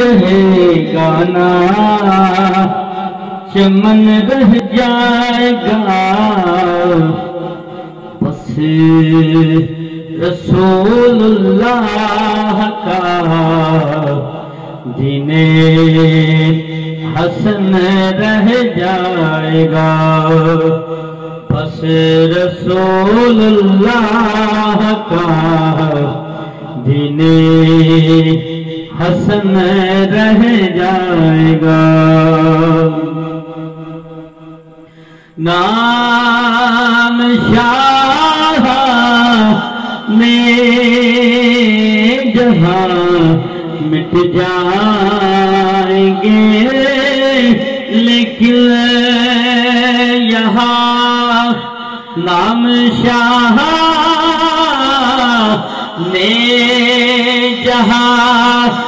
रहेगा ना चमन रह जाएगा। बस रसूलुल्लाह का दिने हसन रह जाएगा। बस रसूलुल्लाह का हसन रह जाएगा। नाम शाह में जहाँ मिट जाएँगे, लेकिन यहाँ नाम शाह ने जहाँ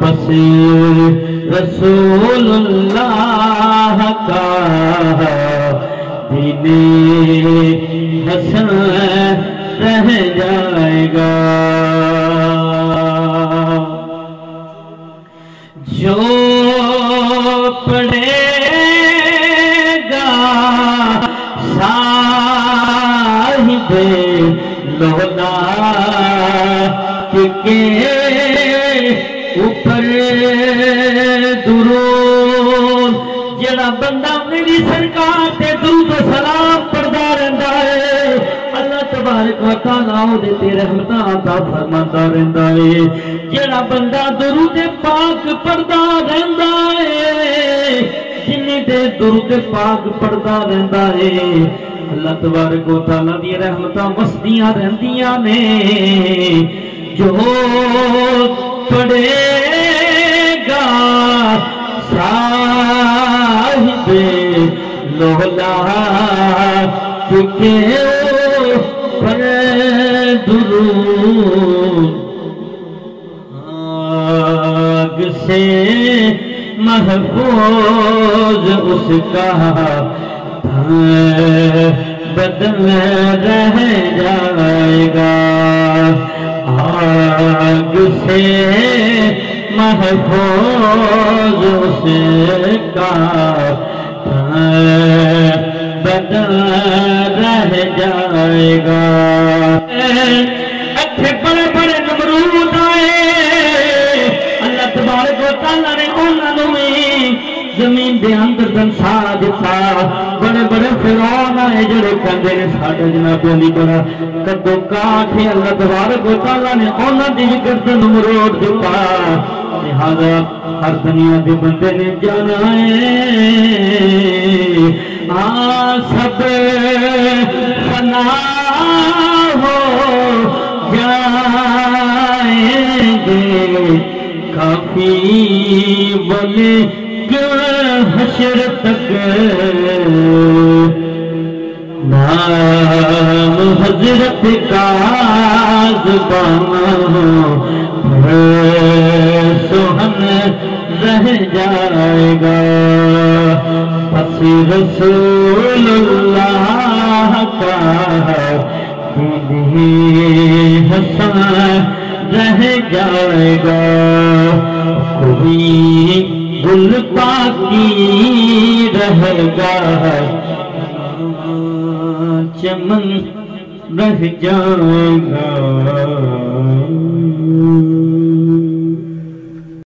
पसी जाएगा। जो पड़ेगा साहिब लोला के मेरी सरकार ते दुरूद सलाम पढ़दा रहंदा है। अल्लाह तबारक व तआला ओदे ते रहमतां अल्लाह ने। जो लोला के पर आग से महफूज उसका बदल रह जाएगा आग से महफूज उसका ज़मीन दे अंदर दंसा दिता। बड़े बड़े फिरौन आए जेड़े कहंदे ने साडे जनाबे दी बड़ा कदो काठ है, अल्लाह तबारक व ने उन्हां दी भी गर्दन मरोड़ दिता। हर दुनिया के बंदे ने जाना है। हाँ सब फना हो जाएँगे। काफ़ी बोले हशर तक नाम हजरत का जुबाना सुहन रह जाएगा बस रसूलुल्लाह का दिल हसन रह जाएगा कोई पाकी रह जाएगा